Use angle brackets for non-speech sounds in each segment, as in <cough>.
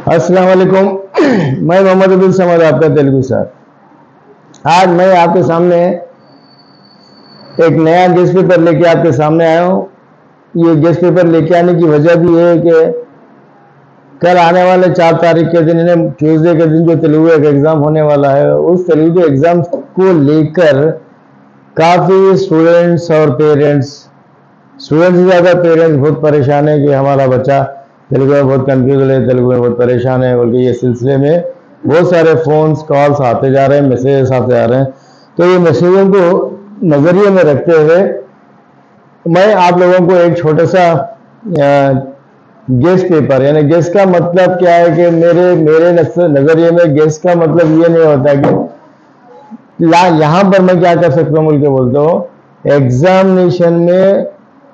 अस्सलाम वालेकुम मैं मोहम्मद अब्दुल समद, आपका तेलुगु सर। आज मैं आपके सामने एक नया गेस्ट पेपर लेके आपके सामने आया हूँ। ये गेस्ट पेपर लेके आने की वजह भी है कि कल आने वाले चार तारीख के दिन इन्हें ट्यूसडे के दिन जो तेलुगु एक एग्ज़ाम होने वाला है, उस तेलुगु एग्ज़ाम को लेकर काफ़ी स्टूडेंट्स और पेरेंट्स स्टूडेंट्स से ज़्यादा पेरेंट्स बहुत परेशान है कि हमारा बच्चा तेलुगु में बहुत कन्फ्यूज़ है तेलुगु में बहुत परेशान है बल्कि ये सिलसिले में बहुत सारे फ़ोन्स कॉल्स आते जा रहे हैं मैसेजेस आते जा रहे हैं। तो ये मैसेजों को नज़रिए में रखते हुए मैं आप लोगों को एक छोटा सा गेस्ट पेपर यानी गेस्ट का मतलब क्या है कि मेरे मेरे नज़रिए में गेस्ट का मतलब ये नहीं होता कि यहाँ पर मैं क्या कर सकता हूँ, बोल के बोलता हूँ। एग्जामिनेशन में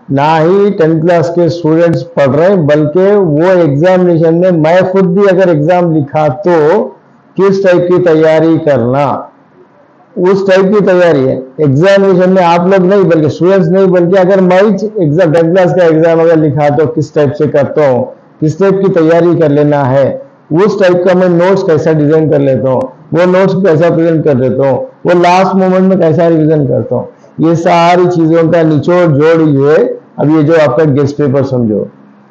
ना ही टेंथ क्लास के स्टूडेंट्स पढ़ रहे हैं, बल्कि वो एग्जामिनेशन में मैं खुद भी अगर एग्ज़ाम लिखा तो किस टाइप की तैयारी करना? उस टाइप की तैयारी है। एग्जामिनेशन में आप लोग नहीं, बल्कि स्टूडेंट्स नहीं, बल्कि अगर मैं एग्ज़ाम टेंथ क्लास का एग्ज़ाम अगर लिखा तो किस टाइप से करता हूँ? किस टाइप की तैयारी कर लेना है? उस टाइप का मैं नोट्स कैसा डिज़ाइन कर लेता हूँ? वो नोट्स कैसा प्रेजेंट कर देता हूँ? वो लास्ट मोमेंट में कैसा रिविजन करता हूँ? ये सारी चीज़ों का निचोड़ जोड़ ये अब ये जो आपका गेस्ट पेपर समझो।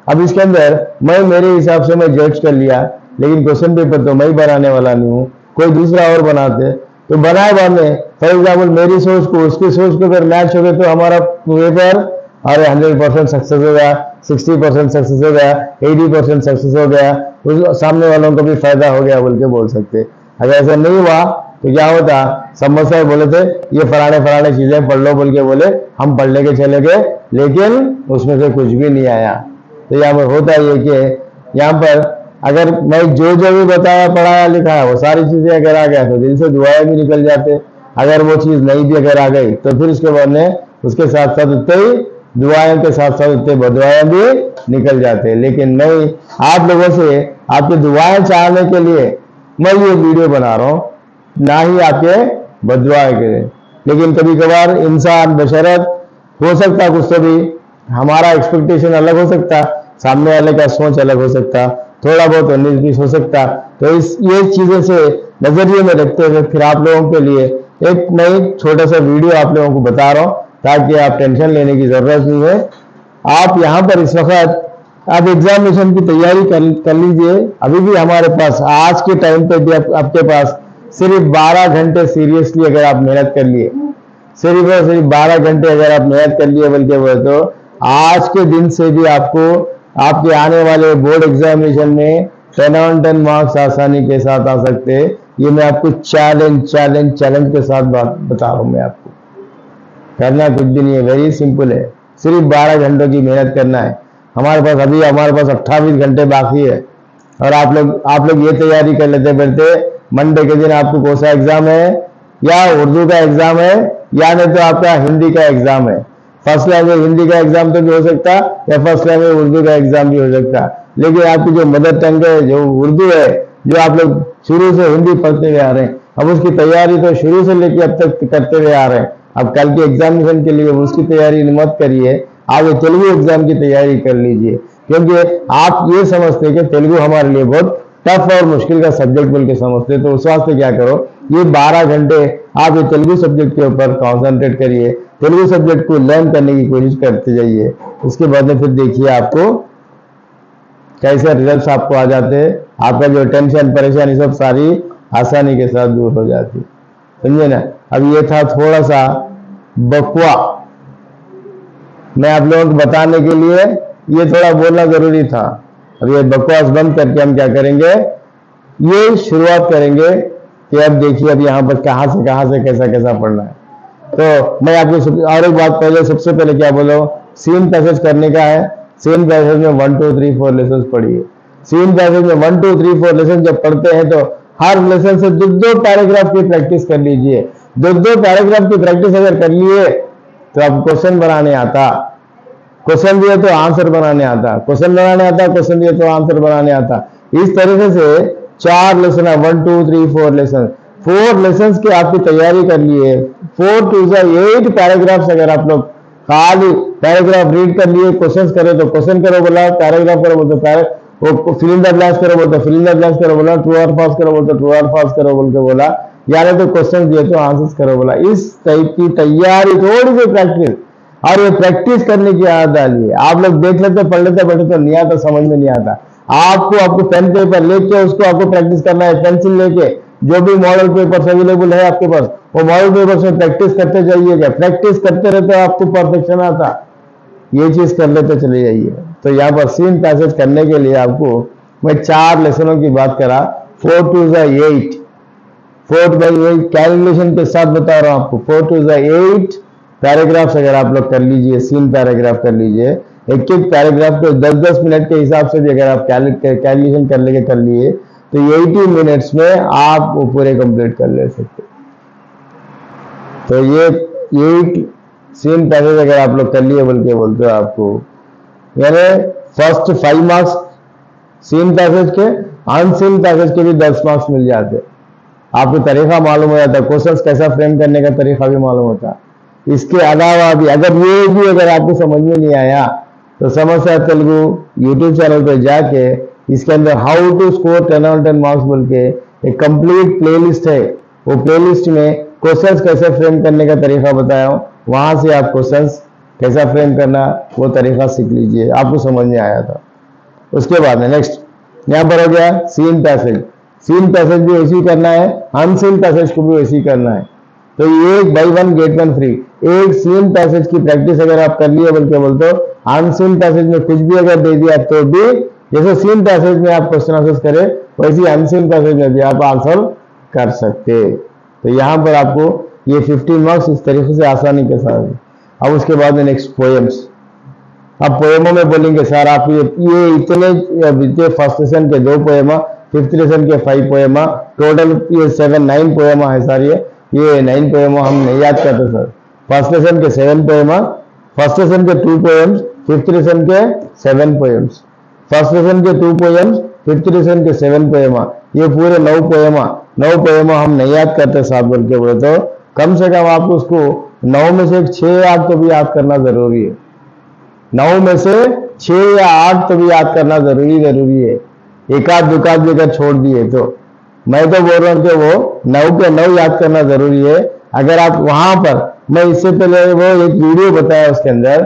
अब इसके अंदर मैं, मेरे हिसाब से मैं जज कर लिया, लेकिन क्वेश्चन पेपर तो मैं ही बनाने वाला नहीं हूँ। कोई दूसरा और बनाते। तो बनाए में फॉर एग्ज़ाम्पल मेरी सोच को, उसकी सोच को अगर मैच हो गए तो हमारा पेपर अरे हंड्रेड परसेंट सक्सेस हो गया सिक्सटी परसेंट सक्सेस हो गया एटी परसेंट सक्सेस हो गया। उस सामने वालों को भी फ़ायदा हो गया बोल के बोल सकते। अगर ऐसा नहीं हुआ तो क्या होता? सम्मत साहब बोले थे, ये फलाने फलाने चीज़ें पढ़ लो, बोल के बोले, हम पढ़ लेके चले गए लेकिन उसमें से कुछ भी नहीं आया। तो यहाँ पर होता ये कि यहाँ पर अगर मैं जो जो भी बताया, पढ़ाया, लिखाया, वो सारी चीज़ें अगर आ गया तो दिल से दुआएँ भी निकल जाते। अगर वो चीज़ नहीं भी अगर आ गई तो फिर उसके बाद में उसके साथ साथ उतने ही दुआओं के साथ साथ उतने बदुआएँ भी निकल जाते। लेकिन नहीं आप लोगों से आपकी दुआएँ चाहने के लिए मैं ये वीडियो बना रहा हूँ। ना ही आपके बदुआ के। लेकिन कभी कभार इंसान बशरत हो सकता कुछ तो भी हमारा एक्सपेक्टेशन अलग हो सकता सामने वाले का सोच अलग हो सकता थोड़ा बहुत हो सकता। तो इस ये चीज़ें से नज़रिए में रखते हुए फिर आप लोगों के लिए एक नई छोटा सा वीडियो आप लोगों को बता रहा हूँ ताकि आप टेंशन लेने की ज़रूरत नहीं है। आप यहाँ पर इस वक्त आप एग्जामिनेशन की तैयारी कर, कर लीजिए। अभी भी हमारे पास आज के टाइम पे भी आप, आपके पास सिर्फ़ 12 घंटे सीरियसली अगर आप मेहनत कर लिए, सिर्फ़ और सिर्फ़ 12 घंटे अगर आप मेहनत कर लिए, बल्कि बोले तो आज के दिन से भी आपको, आपके आने वाले बोर्ड एग्जामिनेशन में टेन ऑन टेन मार्क्स आसानी के साथ आ सकते हैं। ये मैं आपको चैलेंज चैलेंज चैलेंज के साथ बात बता रहा हूँ मैं आपको। करना कुछ भी नहीं है वेरी सिंपल है। सिर्फ़ 12 घंटों की मेहनत करना है। हमारे पास अभी, हमारे पास अट्ठावीस घंटे बाकी है। और आप लोग आप लोग ये तैयारी कर लेते फिरते मंडे के दिन आपको कौन सा एग्ज़ाम है? या उर्दू का एग्ज़ाम है, या नहीं तो आपका हिंदी का एग्ज़ाम है। फ़र्स्ट लैंग्वेज हिंदी का एग्ज़ाम तो भी हो सकता, या फ़र्स्ट लैंग्वेज उर्दू का एग्ज़ाम भी हो सकता। लेकिन आपकी जो मदर टंग है, जो उर्दू है, जो आप लोग शुरू से हिंदी पढ़ते हुए आ रहे हैं, अब उसकी तैयारी तो शुरू से लेकर अब तक करते हुए आ रहे हैं। अब कल के एग्जामिनेशन के लिए उसकी तैयारी मत करिए। आगे तेलुगु एग्ज़ाम की तैयारी कर लीजिए। क्योंकि आप ये समझते हैं कि तेलुगु हमारे लिए बहुत टफ और मुश्किल का सब्जेक्ट बोल के समझते तो उस वास्ते क्या करो, ये 12 घंटे आप ये तेलुगु सब्जेक्ट के ऊपर कॉन्सेंट्रेट करिए। तेलुगु सब्जेक्ट को लर्न करने की कोशिश करते जाइए। उसके बाद में फिर देखिए आपको कैसे रिज़ल्ट आपको आ जाते हैं। आपका जो टेंशन परेशानी सब सारी आसानी के साथ दूर हो जाती समझे ना? अब ये था थोड़ा सा बकवा। मैं आप लोगों को बताने के लिए ये थोड़ा बोलना ज़रूरी था। अब ये बकवास बंद करके हम क्या करेंगे? ये शुरुआत करेंगे कि अब देखिए अब यहाँ पर कहाँ से कहाँ से, कैसा कैसा पढ़ना है। तो मैं आपको और एक बात पहले, सबसे पहले क्या बोलो? सीन पैसेज करने का है। सीन पैसेज में one two three four lesson पढ़िए। सीन पैसेज में one two three four lesson जब पढ़ते हैं तो हर लेसन से दो दो पैराग्राफ की प्रैक्टिस कर लीजिए। दो दो पैराग्राफ की प्रैक्टिस अगर कर लिए तो अब क्वेश्चन बनाने आता। क्वेश्चन दिए तो आंसर बनाने आता। क्वेश्चन बनाने आता क्वेश्चन दिए तो आंसर बनाने आता। इस तरीके से चार लेसन है one two three four lesson four lesson की आपकी तैयारी कर लिए फोर टू एट पैराग्राफ्स अगर आप लोग खाली पैराग्राफ रीड कर लिए क्वेश्चंस करे तो क्वेश्चन करो बोला पैराग्राफ करो बोलते वो द ब्लैंक्स करो बोलते फिल इन द करो बोला ट्रू और फॉल्स करो बोलते ट्रू और फॉल्स करो बोल के बोला। यानी तो क्वेश्चन दिए तो आंसर्स करो बोला। इस टाइप की तैयारी थोड़ी सी प्रैक्टिस और ये प्रैक्टिस करने की आदत है। आप लोग देख लेते, पढ़ लेते पढ़ते तो नहीं आता, समझ में नहीं आता। आपको आपको पेन पेपर लेके, उसको आपको प्रैक्टिस करना है पेंसिल लेके, जो भी मॉडल पेपर अवेलेबल है आपके पास, वो मॉडल पेपर से प्रैक्टिस करते जाइएगा। प्रैक्टिस करते रहते आपको परफेक्शन आता। ये चीज़ कर लेते चले जाइए। तो यहाँ पर सीन पैसेज करने के लिए आपको मैं चार लेसनों की बात करा। Four to eight four by eight calculation के साथ बता रहा हूँ आपको। फोर टू एट पैराग्राफ्स अगर आप लोग कर लीजिए सीन पैराग्राफ कर लीजिए, एक एक पैराग्राफ को दस दस मिनट के हिसाब से भी अगर आप कैलकुलेशन कर लेके कर लिए तो एटी मिनट्स में आप वो पूरे कंप्लीट कर ले सकते तो ये एट सीन पैसेज अगर आप लोग कर लिए, बोल के बोलते हो आपको। यानी first five marks seen passage के अनसीन पैसेज के भी दस मार्क्स मिल जाते। आपको तरीका मालूम हो जाता क्वेश्चन कैसा फ्रेम करने का तरीका भी मालूम होता। इसके अलावा भी, अगर ये भी अगर आपको समझ में नहीं आया तो समस्या तेलुगु यूट्यूब चैनल पर जाके इसके अंदर how to score ten out ten marks बोल के एक कंप्लीट प्लेलिस्ट है। वो प्लेलिस्ट में क्वेश्चंस कैसे फ्रेम करने का तरीका बताया हूँ। वहाँ से आप क्वेश्चंस कैसा फ्रेम करना, वो तरीका सीख लीजिए। आपको समझ में आया था। उसके बाद में नेक्स्ट यहाँ पर हो गया सीन पैसेज सीन पैसेज भी वैसे ही करना है अनसीन पैसेज को भी वैसे ही करना है। तो ये buy one get one free एक सीन पैसेज की प्रैक्टिस अगर आप कर लिए बोल के बोलते हो अनसीन पैसेज में कुछ भी अगर दे दिया तो भी जैसे सीन पैसेज में आप क्वेश्चन आंसर करें, वैसे अनसीन पैसेज में भी आप आंसर कर सकते तो यहाँ पर आपको ये 15 मार्क्स इस तरीके से आसानी के साथ अब उसके बाद में नेक्स्ट पोएम्स अब पोएमों में बोलेंगे, सर, आप ये ये इतने, ये फ़र्स्ट सेशन के दो पोएमा फिफ्थ लेसन के फाइव पोएमा टोटल ये सेवन नाइन पोएमा है, सर ये ये नाइन पोएमा हम नहीं याद करते, सर। फ़र्स्ट लेसन के सेवन पोएमा फ़र्स्ट लेसन के टू पोएम्स फिफ्थ लेसन के सेवन पोएम्स फ़र्स्ट लेसन के टू पोएम्स फिफ्थ लेसन के सेवन पोएमा ये पूरे नौ पोएमा नौ पोएमा हम नहीं याद करते साहब बोल के बोले तो। कम से कम आपको उसको नौ में से छह आठ तो भी याद करना ज़रूरी है। नौ में से छह या आठ तो भी याद करना ज़रूरी ज़रूरी है। एक आध दुकान लेकर छोड़ दिए तो। मैं तो बोल रहा हूँ कि वो नौ के नौ याद करना ज़रूरी है। अगर आप वहाँ पर मैं इससे पहले वो एक वीडियो बताया उसके अंदर।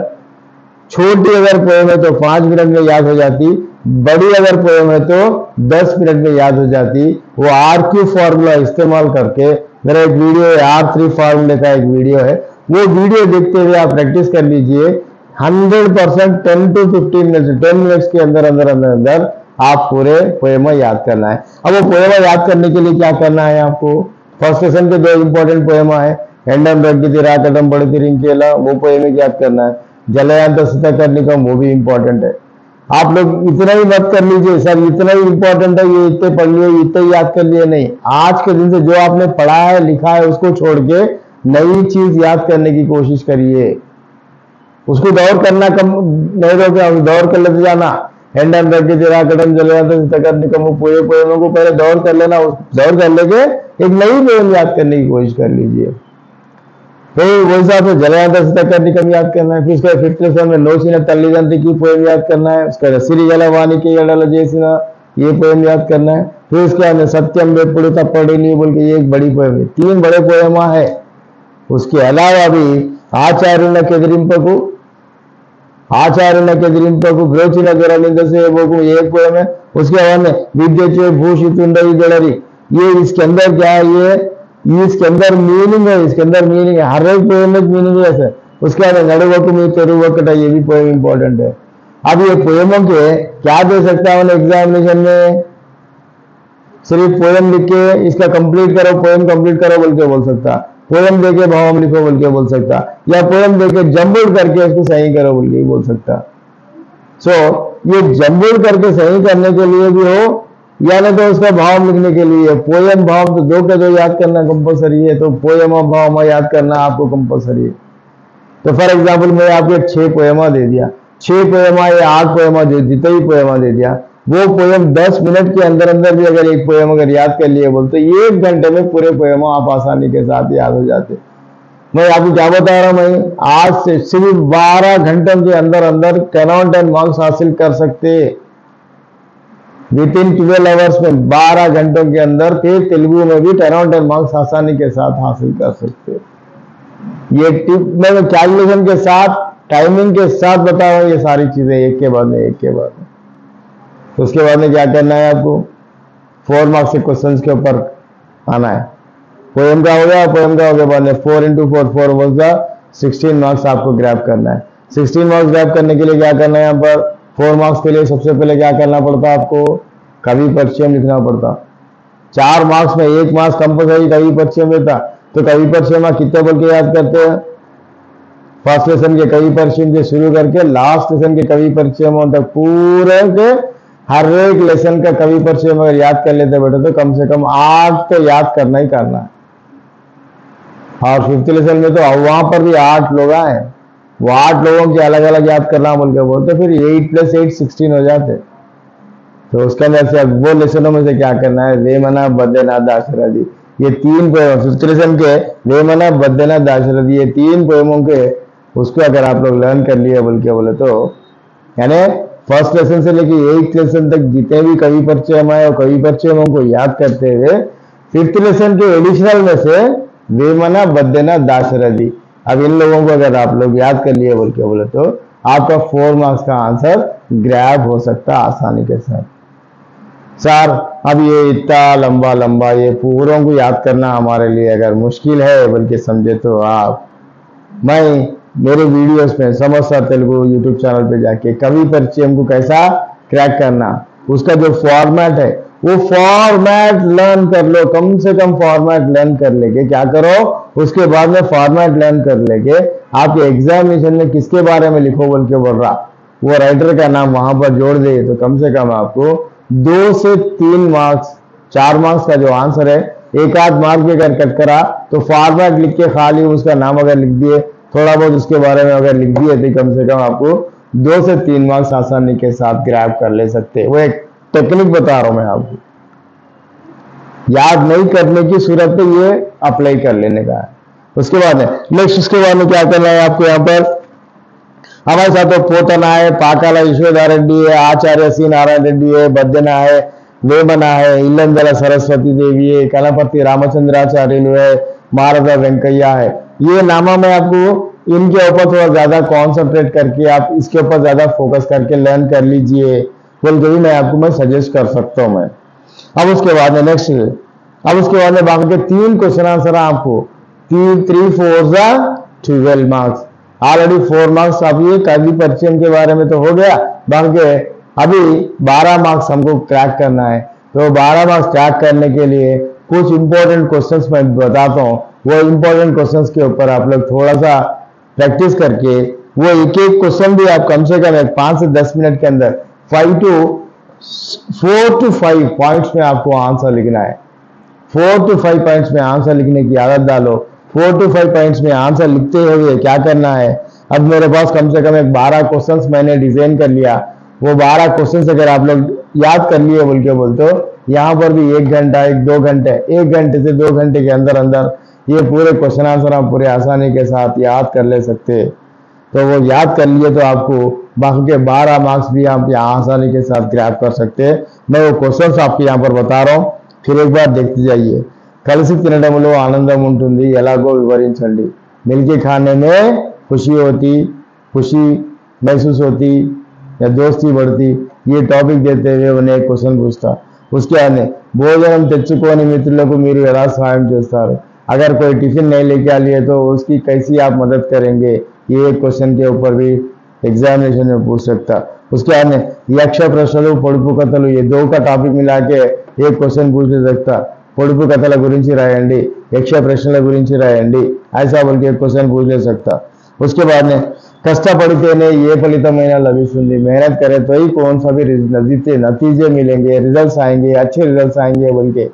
छोटी अगर पोएम है तो पाँच मिनट में याद हो जाती, बड़ी अगर पोएम है तो दस मिनट में याद हो जाती। वो आर क्यू फॉर्मूला इस्तेमाल करके, मेरा एक वीडियो है आर थ्री फॉर्मूले का एक वीडियो है। वो वीडियो देखते हुए आप प्रैक्टिस कर लीजिए। Hundred percent ten to fifteen minute ten minutes के अंदर अंदर अंदर अंदर आप पूरे पोएमा याद करना है। अब वो पोएमा याद करने के लिए क्या करना है आपको? फ़र्स्ट सेशन के दो इंपॉर्टेंट पोएमा है एंडम रग्गी राकटम बड़ी रिंकेला वो पोएमे याद करना है? जलयांत सीता करने का वो भी इंपॉर्टेंट है। आप लोग इतना ही मत कर लीजिए, सर, इतना ही इंपॉर्टेंट है, ये इतने पढ़ लिए, इतने याद कर लिए नहीं। आज के दिन से जो आपने पढ़ा है, लिखा है, उसको छोड़ के नई चीज़ याद करने की कोशिश करिए। उसको दौर करना कम, नहीं रोके दौर कर लेते जाना। हैंड एंड रख के जरा कदम चले जाते करने का पूरे पोएमों को पहले दौर कर लेना दौर कर लेके एक नई पोएम याद करने की कोशिश कर लीजिए। तो वो हिसाब से जलयादर्शिता करनी कम याद करना है। फिर उसका फिफ्थ में नोशिन तल्लीदंती की पोएम याद करना है। उसका सिरी वानी की गड़ल जैसी ये पोएम याद करना है। फिर उसके बाद सत्यम वेपुड़ता पढ़ी नहीं, बोल के ये एक बड़ी पोएम है। तीन बड़े पोएमा है। उसके अलावा भी आचार्य केदरिंपकु आचार्य केदरिंपकु ब्रोचिन गरलिंद से एक पोएम है। उसके बाद में विद्युत, भूषित ये इसके अंदर क्या है, ये इसके अंदर मीनिंग है इसके अंदर मीनिंग है। हर एक पोएम में मीनिंग है ऐसे उसके अंदर नड़ुवक में तेरुवकट ये भी पोएम इंपॉर्टेंट है। अब ये पोएमों के क्या दे सकता है एग्जामिनेशन में? सिर्फ़ पोएम लिख के इसका कंप्लीट करो पोएम कंप्लीट करो बोल के बोल सकता। पोएम देके भाव लिखो बोल के बोल सकता। या पोएम देके जम्बुल करके उसको सही करो बोल के बोल सकता। सो so, ये जम्बुल करके सही करने के लिए भी हो यानी तो उसका भाव लिखने के लिए पोयम भाव तो दो का दो याद करना कंपलसरी है तो पोयम और भाव याद करना आपको कंपलसरी है। तो फॉर एग्ज़ाम्पल मैं आपको एक छह पोयमा दे दिया। छह पोयमा या आठ पोयमा दे जितने ही पोयमा दे दिया। वो पोयम दस मिनट के अंदर अंदर भी अगर एक पोयम अगर याद कर लिए बोलते, एक घंटे में पूरे पोयमा आप आसानी के साथ याद हो जाते। मैं आपको क्या बता रहा हूँ मैं आज से सिर्फ़ बारह घंटों के अंदर अंदर टेन एंड मार्क्स हासिल कर सकते। विद इन ट्वेल्व आवर्स में बारह घंटों के अंदर फिर तेलुगु में भी टेन टेन मार्क्स आसानी के साथ हासिल कर सकते ये टिप मैं कैलकुलेशन के साथ टाइमिंग के साथ बता रहा हूँ, ये सारी चीज़ें एक के बाद में, एक के बाद में। तो उसके बाद में क्या करना है आपको? फोर मार्क्स के क्वेश्चन के ऊपर आना है। पोएम का हो गया पोएम का हो गया बाद में four into four four was sixteen marks आपको ग्रैप करना है। सिक्सटीन मार्क्स ग्रैप करने के लिए क्या करना है यहाँ पर? फोर मार्क्स के लिए सबसे पहले क्या करना पड़ता आपको? कवि परिचय लिखना पड़ता। चार मार्क्स में एक मार्क्स कंपलसरी कवि परिचय देता तो कवि परिचय में कितने बोल के याद करते हैं? फ़र्स्ट लेसन के कवि परिचय से शुरू करके लास्ट लेसन के कवि परिचय तक पूरे के हर एक लेसन का कवि परिचय अगर याद कर लेते बेटे तो कम से कम आठ तो याद करना ही करना है। और फिफ्थ लेसन में तो वहाँ पर भी आठ लोग आए वो आठ लोगों के अलग अलग याद करना बोल के बोलते फिर एट प्लस एट सिक्सटीन हो जाते। तो उसके अंदर से अब वो लेसनों में से क्या करना है? वे मना बद्यनाथ दाशरथी ये तीन पोएम फिफ्थ लेसन के वे मना बद्यनाथ दाशरथी ये तीन पोएमों के, उसको अगर आप लोग लर्न कर लिए बोल के बोले तो यानी फ़र्स्ट लेसन से लेके एट लेसन तक जितने भी कवि परिचय हमारे और कवि परिचय को याद करते हुए फिफ्थ लेसन के एडिशनल में से वेमना बद्यना दाशरथी अब इन लोगों को अगर आप लोग याद कर लिए बोल के बोले तो आपका फोर मार्क्स का आंसर ग्रैब हो सकता है आसानी के साथ। सर अब ये इतना लंबा लंबा ये पूरों को याद करना हमारे लिए अगर मुश्किल है बल्कि समझे तो आप। मैं मेरे वीडियोस में समोसा तेलुगु यूट्यूब चैनल पे जाके कवि परिचय को कैसा क्रैक करना, उसका जो फॉर्मेट है वो फॉर्मेट लर्न कर लो, कम से कम फॉर्मेट लर्न कर लेके, क्या करो? उसके बाद में फॉर्मेट लर्न कर लेके, आपके एग्जामिनेशन में किसके बारे में लिखो बोल के बोल रहा? वो राइटर का नाम वहाँ पर जोड़ दे तो कम से कम आपको दो से तीन मार्क्स चार मार्क्स का जो आंसर है, एक आध मार्क भी अगर कट करा तो फॉर्मेट लिख के खाली उसका नाम अगर लिख दिए, थोड़ा बहुत उसके बारे में अगर लिख दिए तो कम से कम आपको दो से तीन मार्क्स आसानी के साथ ग्रैब कर ले सकते वो एक टेक्निक बता रहा हूँ मैं आपको। याद नहीं करने की सूरत पे ये अप्लाई कर लेने का है। उसके बाद नेक्स्ट उसके बाद में क्या करना है आपको यहाँ पर? हमारे साथ तो पोतना है, पाकाला यशोदा रेड्डी है, आचार्य सी नारायण रेड्डी है बद्यना है, वेमना है इलंदला सरस्वती देवी है, कलापति रामचंद्राचार्य है, मारदा वेंकैया है। ये नामा में आपको इनके ऊपर थोड़ा ज़्यादा कॉन्सेंट्रेट करके आप इसके ऊपर ज़्यादा फोकस करके लर्न कर लीजिए। बोल के मैं आपको मैं सजेस्ट कर सकता हूँ मैं। अब उसके बाद में नेक्स्ट अब उसके बाद में बाकी के तीन क्वेश्चन आंसर आपको। तीन three four twelve marks already four marks अब ये कवि परिचय के बारे में तो हो गया। बाकी अभी बारह मार्क्स हमको क्रैक करना है। तो बारह मार्क्स क्रैक करने के लिए कुछ इंपॉर्टेंट क्वेश्चंस मैं बताता हूँ। वो इंपॉर्टेंट क्वेश्चंस के ऊपर आप लोग थोड़ा सा प्रैक्टिस करके वो एक एक क्वेश्चन भी आप कम से कम एक पाँच से दस मिनट के अंदर five to four to five points में आपको आंसर लिखना है। फोर टू फाइव पॉइंट्स में आंसर लिखने की आदत डालो। फोर टू फाइव पॉइंट्स में आंसर लिखते हुए क्या करना है? अब मेरे पास कम से कम एक बारह क्वेश्चन मैंने डिज़ाइन कर लिया। वो बारह क्वेश्चन अगर आप लोग याद कर लिए बोल के बोलते हो, यहाँ पर भी एक घंटा, एक दो घंटे, एक घंटे से दो घंटे के अंदर अंदर ये पूरे क्वेश्चन आंसर आप पूरे आसानी के साथ याद कर ले सकते तो वो याद कर लिए तो आपको बाकी के बारह मार्क्स भी आप यहाँ आसानी के साथ ग्रैप कर सकते हैं मैं वो क्वेश्चंस आपको यहाँ पर बता रहा हूँ फिर एक बार देखते जाइए కలిసి తినడంలో ఆనందం ఉంటుంది ఎలాగో వివరించండి मिलके खाने में खुशी होती खुशी महसूस होती या दोस्ती बढ़ती ये टॉपिक देते हुए उन्हें एक क्वेश्चन पूछता उसके आने భోజనం తెచ్చుకోని మిత్రులకు మీరు ఎలా సహాయం చేస్తారు अगर कोई टिफिन नहीं लेके आ लिए तो उसकी कैसी आप मदद करेंगे ये क्वेश्चन के ऊपर भी एग्जामिनेशन में पूछ सकता उसके बाद में यक्ष ప్రశ్నలు పొడుపు కథలు ये दो का टॉपिक मिला के एक क्वेश्चन पूछ सकता పొడుపు కథల గురించి రాయండి యక్ష ప్రశ్నల గురించి రాయండి ऐसा बोल के क्वेश्चन पूछ ले सकता उसके बाद में కష్టపడితేనే ఏ ఫలితమైనా లభిస్తుంది मेहनत करे तो ही कौन सा भी नतीजे नतीजे मिलेंगे रिजल्ट्स आएंगे अच्छे रिजल्ट्स आएंगे बोल के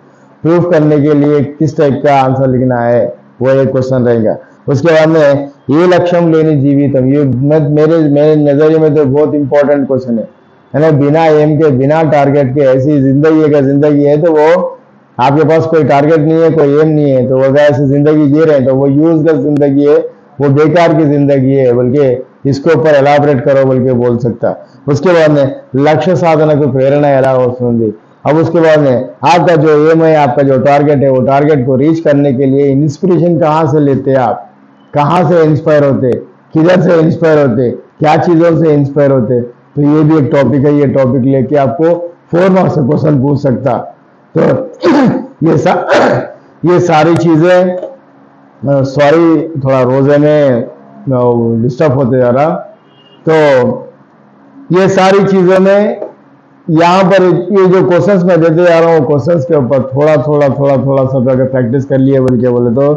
प्रूफ करने के लिए किस टाइप का आंसर लिखना है वो एक क्वेश्चन रहेगा उसके बाद में ये लक्ष्यम लेनी जीवितम ये मेरे मेरे नजरिए में तो बहुत इंपॉर्टेंट क्वेश्चन है है ना बिना एम के बिना टारगेट के ऐसी जिंदगी अगर जिंदगी है तो वो आपके पास कोई टारगेट नहीं है कोई एम नहीं है तो अगर ऐसी जिंदगी जी रहे हैं तो वो यूजलेस जिंदगी है वो बेकार की जिंदगी है बल्कि इसके ऊपर एलाबरेट करो बोल के बोल सकता उसके बाद में लक्ष्य साधन को प्रेरणा ఎలా వస్తుంది अब उसके बाद में आपका जो एम है आपका जो टारगेट है वो टारगेट को रीच करने के लिए इंस्पिरेशन कहाँ से लेते हैं आप कहाँ से इंस्पायर होते? किधर से इंस्पायर होते? क्या चीज़ों से इंस्पायर होते? तो ये भी एक टॉपिक है ये टॉपिक लेके आपको फोर मार्क्स से क्वेश्चन पूछ सकता। तो <clears throat> ये सा, ये सारी चीज़ें सॉरी थोड़ा रोज़े में डिस्टर्ब होते जा रहा। तो ये सारी चीज़ों में यहाँ पर ये जो क्वेश्चंस मैं देते जा रहा हूँ क्वेश्चंस के ऊपर थोड़ा थोड़ा थोड़ा थोड़ा सब अगर प्रैक्टिस कर लिए बोल के बोले तो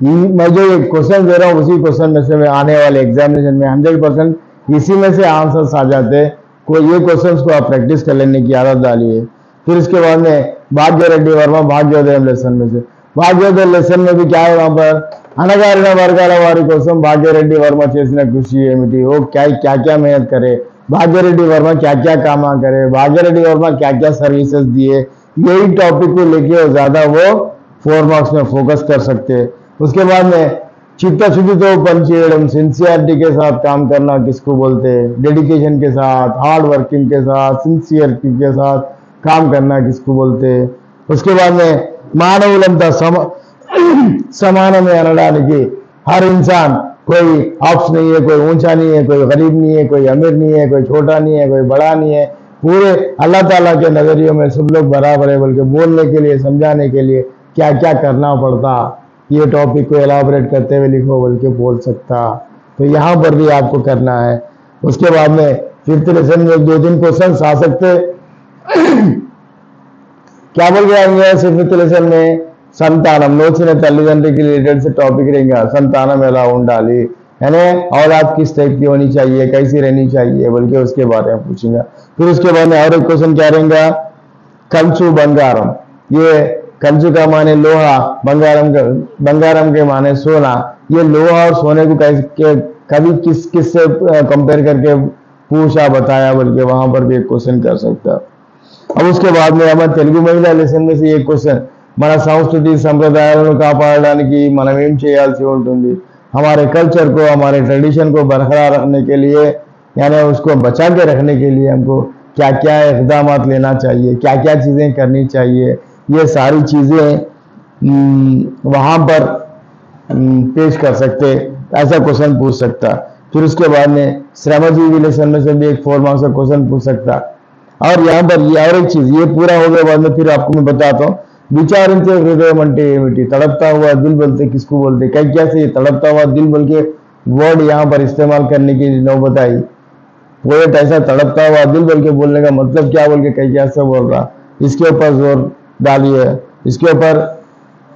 मैं जो ये क्वेश्चन दे रहा हूँ उसी क्वेश्चन में से मैं आने वाले एग्जामिनेशन में हंड्रेड परसेंट इसी में से आंसर्स आ जाते कोई ये क्वेश्चन को आप प्रैक्टिस कर लेने की आदत डालिए फिर उसके बाद में भाग्य रेड्डी वर्मा भाग्योदय लेसन में से भाग्योदय लेसन में भी क्या है वहां पर అనగారిన వర్గాల వారి కోసం భాగ్యరెడ్డి వర్మ చేసిన కృషి ఏమిటి ఓ क्या क्या क्या मेहनत करे भाग्यरेड्डी वर्मा क्या क्या काम करे भाग्यरेड्डी वर्मा क्या क्या सर्विसेज दिए यही टॉपिक को लेके वो ज्यादा वो फोर मार्क्स में फोकस कर सकते उसके बाद में चिपटा छुट्टी तो पंचेड़म सिंसियरिटी के साथ काम करना किसको बोलते हैं? डेडिकेशन के साथ हार्ड वर्किंग के साथ सिंसियरिटी के साथ काम करना किसको बोलते हैं? उसके बाद में मानवलमता समान <clears throat> में సమానమే की हर इंसान कोई ऑप्स नहीं है, कोई ऊँचा नहीं है, कोई गरीब नहीं है, कोई अमीर नहीं है, कोई छोटा नहीं है, कोई बड़ा नहीं है। पूरे अल्लाह ताला के नज़रियों में सब लोग बराबर है, बल्कि बोलने के लिए, समझाने के लिए क्या क्या करना पड़ता? ये टॉपिक को एलाबरेट करते हुए लिखो बोल के बोल सकता तो यहाँ पर भी आपको करना है उसके बाद में फिफ्थ लेसन में दो तीन क्वेश्चन आ सकते <clears throat> क्या बोल के आएंगे फिफ्थ लेसन में సంతానం నోచిన तल्लीदंड्री रिलेटेड से टॉपिक रहेगा संतानम ఎలా ఉండాలి यानी औलाद किस टाइप की होनी चाहिए कैसी रहनी चाहिए बल्कि उसके बारे में पूछेंगे फिर उसके बाद में और एक क्वेश्चन क्या रहेगा कंचु बंगारम ये कंचु का माने लोहा बंगारम का बंगारम के माने सोना ये लोहा और सोने को कैसे कभी किस किस से कंपेयर करके पूछा बताया बल्कि वहां पर भी एक क्वेश्चन कर सकता अब उसके बाद में हमारे तेलुगु महिला लेसन में से एक क्वेश्चन మన సంస్కృతి సంప్రదాయాలను కాపాడడానికి మనం ఏం చేయాల్సి ఉంటుంది हमारे कल्चर को हमारे ट्रेडिशन को बरकरार रखने के लिए यानी उसको बचा के रखने के लिए हमको क्या क्या इकदाम लेना चाहिए क्या क्या चीज़ें करनी चाहिए ये सारी चीज़ें हम्म, वहाँ पर हम्म, पेश कर सकते, ऐसा क्वेश्चन पूछ सकता। फिर उसके बाद में श्रमजी इलेक्शन में से भी एक फोर मार्क्स का क्वेश्चन पूछ सकता। और यहाँ पर ये और एक चीज़, ये पूरा हो गया बाद में फिर आपको मैं बताता हूँ। विचार हृदय मंटे तड़पता हुआ दिल बोलते, किसको बोलते? कई क्या से ये तड़पता हुआ दिल बोल के वर्ड यहाँ पर इस्तेमाल करने की नौबत आई? पोएट ऐसा तड़पता हुआ दिल बोल के बोलने का मतलब क्या बोल के कई कैसे बोल रहा? इसके ऊपर ज़ोर डालिए इसके ऊपर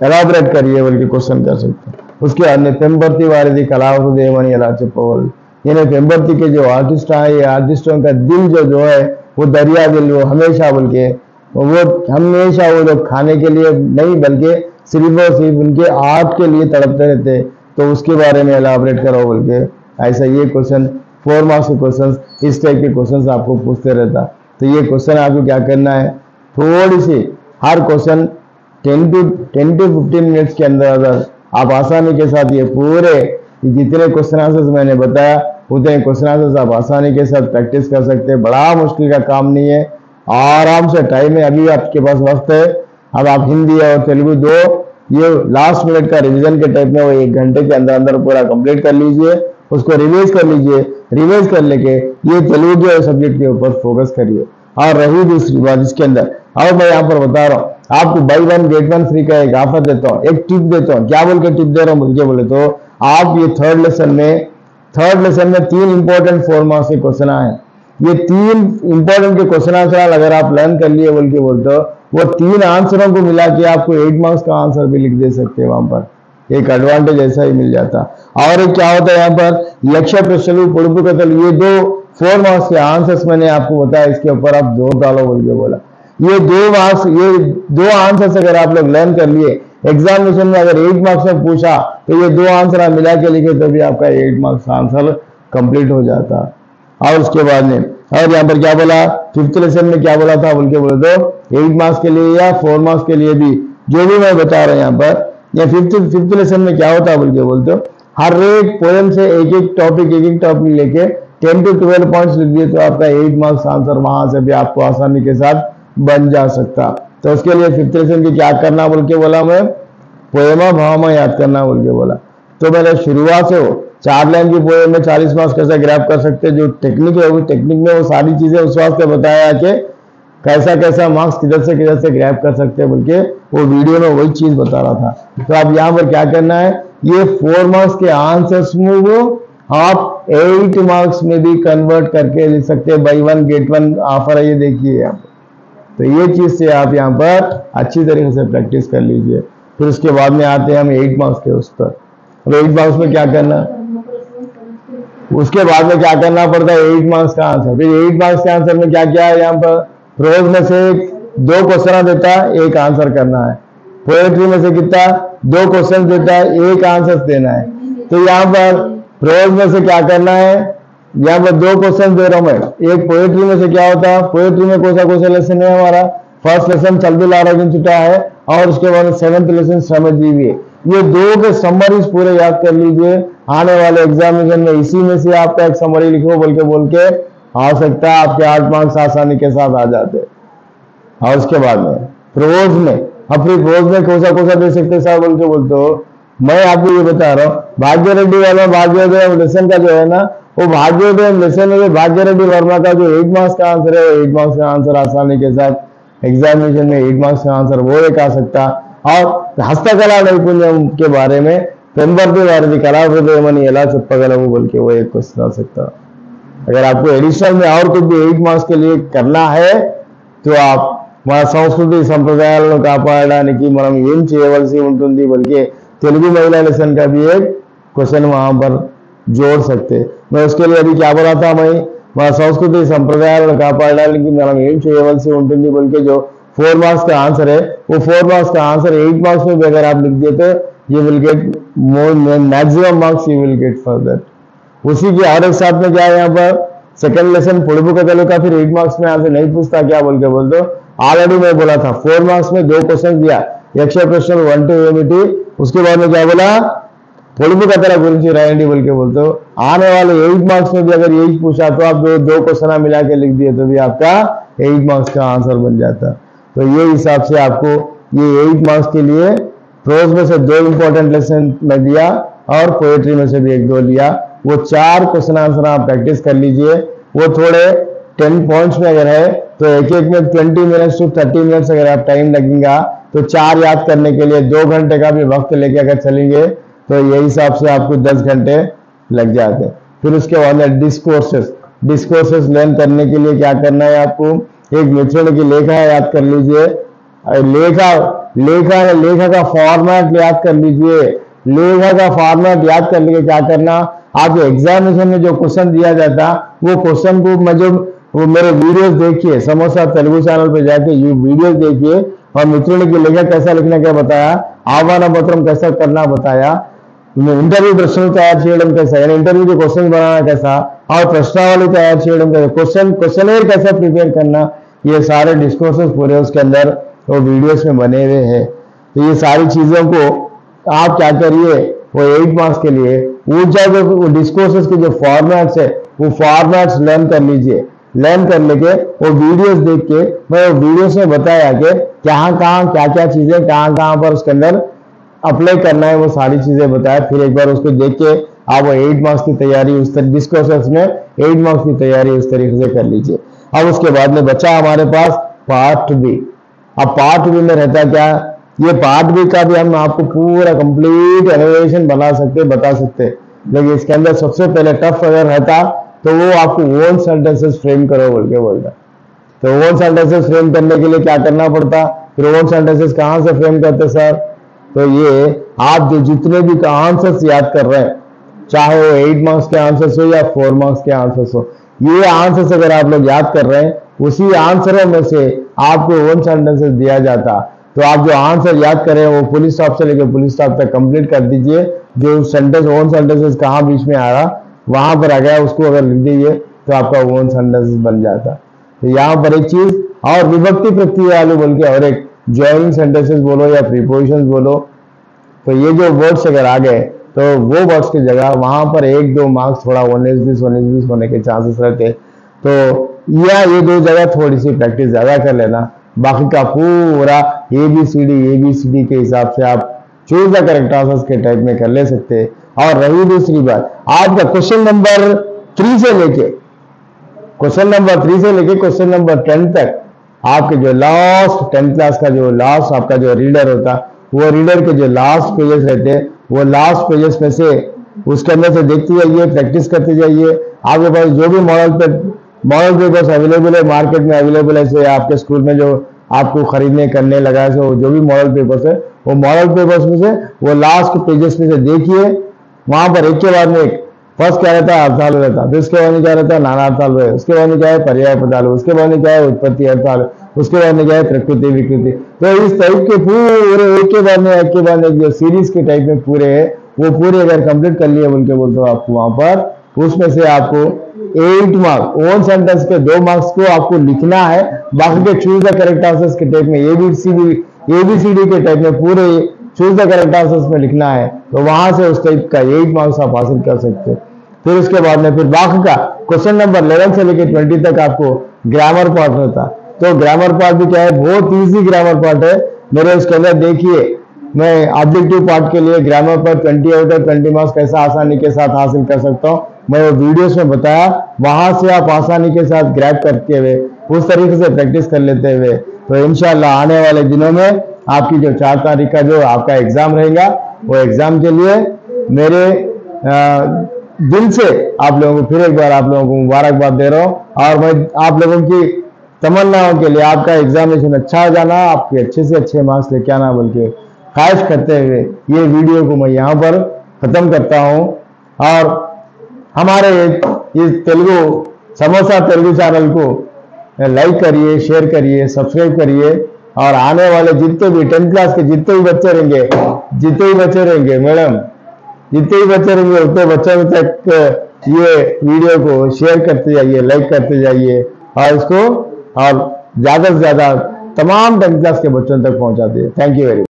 ఎలాబరేట్ करिए बोल के क्वेश्चन कर सकते उसके अन्य पेम्बर्ती वारिदी कलाहृदयमणि ఎలా చెప్పవాలి यानी पेम्बर्ती के जो आर्टिस्ट आए ये आर्टिस्टों का दिल जो जो है वो दरिया दिल वो हमेशा बोल के वो हमेशा वो लोग खाने के लिए नहीं बल्कि सिर्फ और सिर्फ उनके आर्ट के लिए तड़पते रहते तो उसके बारे में एलाबरेट करो बोल के ऐसा ये क्वेश्चन फोर मार्क्स के क्वेश्चन इस टाइप के क्वेश्चन आपको पूछते रहता तो ये क्वेश्चन आपको क्या करना है थोड़ी सी हर question ten to ten to fifteen minutes के अंदर अंदर आप आसानी के साथ ये पूरे जितने क्वेश्चन आंसर्स मैंने बताया, उतने क्वेश्चन आंसर्स आप आसानी के साथ प्रैक्टिस कर सकते हैं। बड़ा मुश्किल का काम नहीं है। आराम से टाइम है, अभी आपके पास वक्त है। अब आप हिंदी और तेलुगु दो, ये लास्ट मिनट का रिवीजन के टाइप में वो एक घंटे के अंदर अंदर पूरा कंप्लीट कर लीजिए। उसको रिवाइज कर लीजिए। रिवाइज कर लेके ये तेलुगु के सब्जेक्ट के ऊपर फोकस करिए। और रही दूसरी बात इसके अंदर और मैं यहाँ पर बता रहा हूँ, आपको buy one get one free का एक ऑफ़र देता हूँ, एक टिप देता हूँ। क्या बोल के टिप दे रहा हूँ? मुझे बोले तो आप ये थर्ड लेसन में थर्ड लेसन में तीन इंपॉर्टेंट फोर मार्क्स के क्वेश्चन आए। ये तीन इंपॉर्टेंट के क्वेश्चन आंसर अगर आप लर्न कर लिए, बोल के बोलते हो वो तीन आंसरों को मिला के आपको एट मार्क्स का आंसर भी लिख दे सकते हैं वहाँ पर। एक एडवांटेज ऐसा ही मिल जाता। और एक क्या होता है यहाँ पर? लक्ष्य प्रश्न पुड़पु कतल ये दो फोर मार्क्स के आंसर्स मैंने आपको बताया, इसके ऊपर आप ज़ोर डालो, बोल के बोला। ये दो मार्क्स ये दो आंसर्स अगर आप लोग लर्न कर लिए एग्जामिनेशन में अगर एट मार्क्स में पूछा तो ये दो आंसर आप मिला के लिखे तो भी आपका एट मार्क्स आंसर कंप्लीट हो जाता। और उसके बाद में, और यहाँ पर क्या बोला? फिफ्थ लेसन में क्या बोला था? बोल बोले तो एट मार्क्स के लिए या फोर मार्क्स के लिए भी, जो भी मैं बता रहा हूँ यहाँ पर, या फिफ्थ फिफ्थ लेसन में क्या होता बोल के बोलते हर एक पोएम से एक एक टॉपिक एक एक टॉपिक लेके टेन टू ट्वेल्व पॉइंट्स लिख दिए तो आपका एट मार्क्स आंसर वहाँ से भी आपको आसानी के साथ बन जा सकता। तो उसके लिए लेसन की क्या करना बोल के बोला मैं। पोएमा भावमा याद करना बोल के बोला। तो मैंने शुरुआत से चार लाइन की पोएम में चालीस मार्क्स कैसे ग्रैप कर सकते? जो टेक्निक है, वो टेक्निक में वो सारी चीज़ें उस वास्ते बताया कि कैसा कैसा मार्क्स किधर से किधर से ग्रैप कर सकते हैं बोल के वो वीडियो में वही चीज़ बता रहा था। तो आप यहाँ पर क्या करना है? ये फोर मार्क्स के आंसर्स में वो आप एट मार्क्स में भी कन्वर्ट करके ले सकते हैं। Buy one get one offer है, ये देखिए पर। तो ये चीज़ से आप यहाँ पर अच्छी तरीके से प्रैक्टिस कर लीजिए। फिर उसके बाद में आते हैं हम एट मार्क्स के उस पर। अब एट मार्क्स में क्या करना? उसके बाद में क्या करना पड़ता है? एट मार्क्स का आंसर फिर एट मार्क्स के आंसर में क्या क्या है यहाँ पर? प्रोज में से दो क्वेश्चन देता है, एक आंसर करना है। पोएट्री में से कितना? दो क्वेश्चन देता है, एक आंसर देना है। तो यहाँ पर प्रोज में से क्या करना है? यहाँ पर दो क्वेश्चन दे रहा हूँ मैं। एक पोएट्री में से क्या होता है? पोएट्री में कौन सा कौन सा लेसन है हमारा? फ़र्स्ट लेसन चलते ला रहा छुटा है और उसके बाद सेवंथ लेसन समझ लीजिए ये दो के समरीज पूरे याद कर लीजिए। आने वाले एग्जामिनेशन में इसी में से आपका एक समरी लिखो बोल के बोल के आ सकता है आपके आठ मार्क्स आसानी के साथ आ जाते। और उसके बाद में प्रोज में। अब फिर प्रोज में कौन सा कौन सा दे सकते साहब? बोल के बोलते हो। मैं आपको ये बता रहा हूँ। भाग्य रेड्डी वाला भाग्योदय लेसन का जो है ना वो भाग्योदय लेसन में भाग्य रेड्डी वर्मा का जो एट मार्क्स का आंसर है वो एट मार्क्स का आंसर आसानी के साथ एग्जामिनेशन में एट मार्क्स का आंसर वो एक आ सकता और हस्तकला नैपुण्य के बारे में పెంబర్తి వారిది कला హృదయమని ఎలా చెప్పగలము बोल के वो एक क्वेश्चन आ सकता अगर आपको एडिशनल में और कुछ भी एट मार्क्स के लिए करना है तो आप మన సంస్కృతి సంప్రదాయాలను కాపాడడానికి మనం ఏం చేయవలసి ఉంటుంది బల్కి तेलुगु महिला लेसन का भी एक क्वेश्चन वहां पर जोड़ सकते मैं उसके लिए अभी क्या बोला था मैं మన సంస్కృతి సంప్రదాయాలను కాపాడడానికి మనం ఏం చేయవలసి ఉంటుంది बल्कि जो फोर मार्क्स का आंसर है वो फोर मार्क्स का आंसर एट मार्क्स में भी अगर आप लिख देते you will get more maximum marks you will get for that उसी के और एक साथ में क्या है यहाँ पर सेकंड लेसन పొడుపు కథలు का फिर एट मार्क्स में आंसर नहीं पूछता क्या बोल के बोल दो ऑलरेडी मैं बोला था फोर मार्क्स में दो क्वेश्चन दिया यक्ष प्रश्न वन टू एमिटी उसके बाद में क्या बोला పొడుపు కథల గురించి రాయండి बोल के बोलते हो आने वाले एट मार्क्स में भी अगर यही पूछा तो आप दो दो क्वेश्चन मिला के लिख दिए तो भी आपका एट मार्क्स का आंसर बन जाता तो ये हिसाब से आपको ये एट मार्क्स के लिए प्रोज में से दो इंपॉर्टेंट लेसन में दिया और पोएट्री में से भी एक दो लिया वो चार क्वेश्चन आंसर आप प्रैक्टिस कर लीजिए वो थोड़े टेन पॉइंट्स में अगर है तो एक एक में twenty minutes two thirty minutes अगर आप टाइम लगेगा तो चार याद करने के लिए दो घंटे का भी वक्त लेके अगर चलेंगे तो ये हिसाब से आपको दस घंटे लग जाते हैं। फिर उसके बाद में डिस्कोर्सेस डिस्कोर्सेस लर्न करने के लिए क्या करना है आपको? एक मित्रण की लेखा याद कर लीजिए। लेखा लेखा लेखा का फॉर्मेट याद कर लीजिए। लेखा का फॉर्मेट याद कर लीजिए क्या करना? आपके एग्जामिनेशन में जो क्वेश्चन दिया जाता, वो क्वेश्चन को मैं जो, वो मेरे वीडियोस देखिए, समोसा तेलुगु चैनल पे जाके ये वीडियोस देखिए। और मित्रों की लेखा कैसा लिखना, क्या बताया? आह्वान पत्रम कैसा करना, बताया। ఇంటర్వ్యూ ప్రశ్నలు తయారు చేయడం कैसा यानी इंटरव्यू के क्वेश्चन बनाना कैसा और प्रश्नावली तैयार చేయడం कैसा क्वेश्चन क्वेश्चनर कैसा प्रिपेयर करना ये सारे डिस्कोर्सेस पूरे उसके अंदर वो वीडियोस में बने हुए हैं तो ये सारी चीजों को आप क्या करिए वो एट मार्क्स के लिए ऊर्जा जो डिस्कोर्सेस के जो फॉर्मेट्स है वो फॉर्मेट्स लर्न कर लीजिए लर्न कर लेके वो वीडियोस देख के मैं वो वीडियोस में बताया कि कहाँ कहाँ क्या क्या चीजें कहाँ कहाँ पर उसके अंदर अप्लाई करना है, वो सारी चीज़ें बताया। फिर एक बार उसको देख के आप वो एट मार्क्स की तैयारी उस तरह डिस्कोर्सेस में एट मार्क्स की तैयारी उस तरीके से कर लीजिए। अब उसके बाद में बचा हमारे पास पार्ट बी अब पार्ट बी में रहता क्या? ये पार्ट बी का भी हम आपको पूरा कंप्लीट एनोवेशन बना सकते, बता सकते। लेकिन इसके अंदर सबसे पहले टफ अगर रहता तो वो आपको ओन सेंटेंसेस फ्रेम करो बोल के बोलता। तो ओन सेंटेंसेस फ्रेम करने के लिए क्या करना पड़ता? फिर ओन सेंटेंसेस कहाँ से फ्रेम करते सर तो ये आप जो जितने भी का आंसर्स याद कर रहे हैं, चाहे वो एट मार्क्स के आंसर्स हो या फोर मार्क्स के आंसर्स हो, ये आंसर्स अगर आप लोग याद कर रहे हैं, उसी आंसरों में से आपको वन सेंटेंसेस दिया जाता। तो आप जो आंसर याद करें, वो पुलिस स्टॉप से लेकर पुलिस स्टॉप तक कंप्लीट कर दीजिए। जो सेंटेंस ओन सेंटेंसेस कहाँ बीच में आ रहा वहाँ पर आ गया, उसको अगर लिख दीजिए तो आपका ओन सेंटेंसेस बन जाता। तो यहाँ पर एक चीज़, और विभक्ति वाले बोल के और एक ज्वाइनिंग सेंटेंसेस बोलो या प्रीपोजिशन बोलो। तो ये जो वर्ड्स अगर आ गए तो वो वर्ड्स की जगह वहाँ पर एक दो मार्क्स थोड़ा उन्नीस बीस उन्नीस बीस होने के चांसेस रहते। तो या ये दो जगह थोड़ी सी प्रैक्टिस ज़्यादा कर लेना। बाकी का पूरा A B C D A B C D के हिसाब से आप चूज़ द करेक्ट आंसर्स के टाइप में कर ले सकते। और रही दूसरी बात आपका क्वेश्चन नंबर थ्री से लेके क्वेश्चन नंबर थ्री से लेके क्वेश्चन नंबर टेन तक आपके जो लास्ट टेंथ क्लास का जो लास्ट आपका जो रीडर होता, वो रीडर के जो लास्ट पेजेस रहते हैं वो लास्ट पेजेस में से उसके अंदर से देखते जाइए प्रैक्टिस करते जाइए। आपके पास जो भी मॉडल पे मॉडल पेपर्स अवेलेबल है मार्केट में अवेलेबल है, से आपके स्कूल में जो आपको खरीदने, करने लगा है जो भी मॉडल पेपर्स है, वो मॉडल पेपर्स में से वो लास्ट पेजेस में से देखिए। वहाँ पर एक के बाद में एक फ़र्स्ट क्या रहता है? अर्थाल रहता फिर उसके बाद में क्या रहता है? नाना अर्थाल रहे उसके बाद में क्या है? पर्याय पदाल उसके बाद में क्या है? उत्पत्ति अर्थाल उसके बाद में क्या है? प्रकृति, विकृति। तो इस टाइप के पूरे एक के बाद में, एक के बाद एक जो सीरीज़ के टाइप में पूरे है, वो पूरे अगर कंप्लीट कर लिए बोल के बोलते हो आपको वहाँ पर, उसमें से आपको एट मार्क्स ओन सेंटेंस के दो मार्क्स को आपको लिखना है। बाकी के चूज़ द करेक्ट आंसर्स के टाइप में एबीसीडी एबीसीडी के टाइप में पूरे चूज़ द करेक्ट आंसर्स में लिखना है। तो वहाँ से उस टाइप का एट मार्क्स आप हासिल कर सकते हो। फिर उसके बाद में फिर बाकी का क्वेश्चन नंबर इलेवन से लेकर ट्वेंटी तक आपको ग्रामर पार्ट होता तो ग्रामर पार्ट भी क्या है? बहुत ईजी ग्रामर पार्ट है। मेरे उसके अंदर देखिए, मैं ऑब्जेक्टिव पार्ट के लिए ग्रामर पर 20 आउट ऑफ़ 20 मार्क्स कैसे आसानी के साथ हासिल कर सकता हूँ? मैं वो वीडियोस में बताया। वहाँ से आप आसानी के साथ ग्रैप करते हुए, उस तरीके से प्रैक्टिस कर लेते हुए तो इनशाला आने वाले दिनों में आपकी जो चार तारीख का जो आपका एग्ज़ाम रहेगा, वो एग्ज़ाम के लिए मेरे दिल से आप लोगों को फिर एक बार आप लोगों को मुबारकबाद दे रहा हूँ। और मैं आप लोगों की तमन्नाओं के लिए आपका एग्जामिनेशन अच्छा हो जाना, आपके अच्छे से अच्छे मार्क्स लेके आना, बल्कि ख्वाहिश करते हुए ये वीडियो को मैं यहाँ पर ख़त्म करता हूँ। और हमारे इस तेलुगु, समोसा तेलुगु चैनल को लाइक करिए शेयर करिए सब्सक्राइब करिए। और आने वाले जितने भी टेंथ क्लास के जितने भी बच्चे रहेंगे, जितने भी बच्चे रहेंगे मैडम जितने भी बच्चे रहेंगे, उतने बच्चों तक ये वीडियो को शेयर करते जाइए लाइक करते जाइए, और इसको आप ज़्यादा से ज़्यादा तमाम टेंथ क्लास के बच्चों तक पहुंचाते थैंक यू वेरी